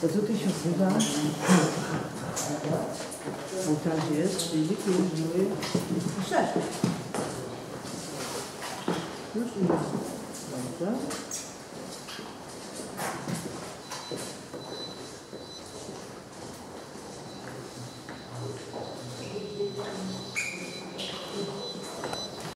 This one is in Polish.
To co ty się odbywa? Ołtarz jest, widzicie, już były. Już jest.